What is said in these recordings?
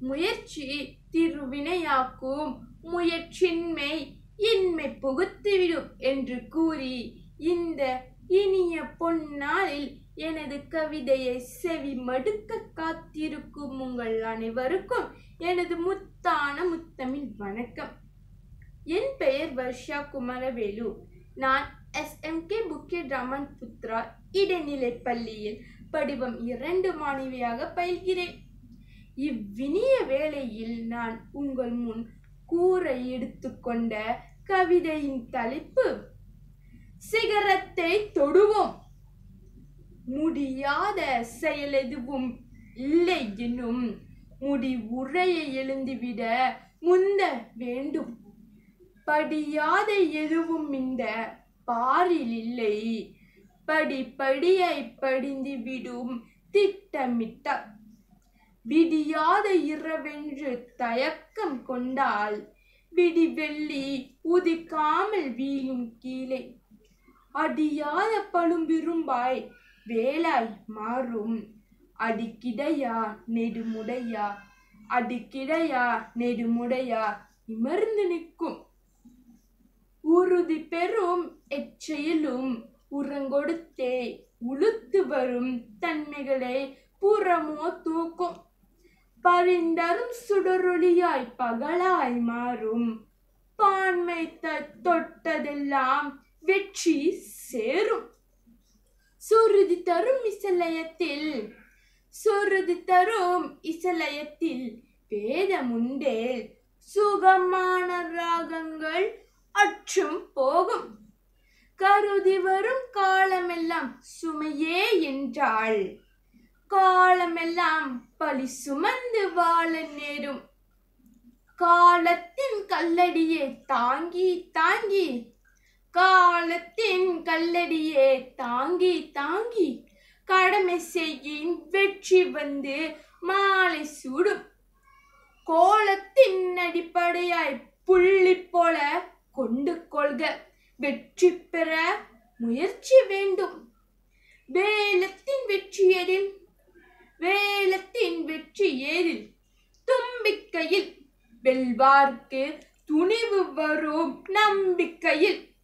முயற்சி திருவினையாக்கும் முயற்சின்மை இன்மை புகுத்திவிடும் என்று கூறி இந்த இனிய பொன்னாளில் எனது கவிதையை செவி மடுக்க காத்திருக்கும் உங்கள் அனைவருக்கும் எனது முத்தான முத்தமிழ் வணக்கம். என் பெயர் வர்ஷா குமரவேலு. நான் எஸ்எம்கே புக்கே ரமன் புத்ரா இடைநிலை பள்ளியில் படிவம் இரண்டு மாணவியாக பயில்கிறேன். இவ்வினிய வேளையில் நான் உங்கள் முன் கூற எடுத்துக்கொண்ட கவிதையின் தலைப்பு சிகரத்தை தொடுவோம். முடியாத செயல் எதுவும் இல்லை எனும் உரையை எழுந்துவிட முந்த வேண்டும். படியாத எதுவும் இந்த பாரில் இல்லை. படிப்படியாய் படிந்து விடும் திட்டமிட்டார் விடியாத இரவென்று தயக்கம் கொண்டால் விடிவெள்ளி உதிக்காமல் வீழும் கீழே. அடியாத பழும்பிரும்பாய் வேலாய் மாறும். அடிக்கிடையா நெடுமுடையா? அடிக்கிடையா நெடுமுடையா? இமர்ந்து நிற்கும். உறுதி பெறும் எச்செயலும் உரங்கொடுத்தே உளுத்து வரும் தன்மைகளை புறமோ தூக்கும். பரிந்தரும் சுடரொளியாய் பகலாய் மாறும். பான்மை தொட்டதெல்லாம் வெற்றி சேரும். சுருதி தரும் இசலயத்தில் சுருதி தரும் இசலயத்தில் வேதமுண்டே. சுகமான ராகங்கள் அற்றும் போகும். கருதி வரும் காலமெல்லாம் சுமையே என்றாள். காலமெல்லாம் பழி சுமந்து வாழ நேரும். காலத்தின் கல்லடியே தாங்கி தாங்கி காலத்தின் கல்லடியே தாங்கி தாங்கி கடமை செய்யின் வெற்றி வந்து மாலை சூடும். கோலத்தின் அடிப்படையாய் புள்ளி போல கொண்டு கொள்க வெற்றி பெற முயற்சி வேண்டும். வேலத்தின் வெற்றி வேலத்தின் வெற்றி ஏறில் தும்பிக்கையில் வெல்வார்க்கு துணிவு வரும் நம்பிக்கையில்.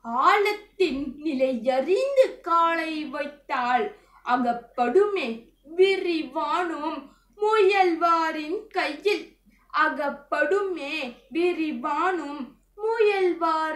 ஆழத்தின் நிலையறிந்து காலை வைத்தால் அகப்படுமே விரிவானும். முயல்வாரின் கையில் அகப்படுமே விரிவானும். முயல்வார்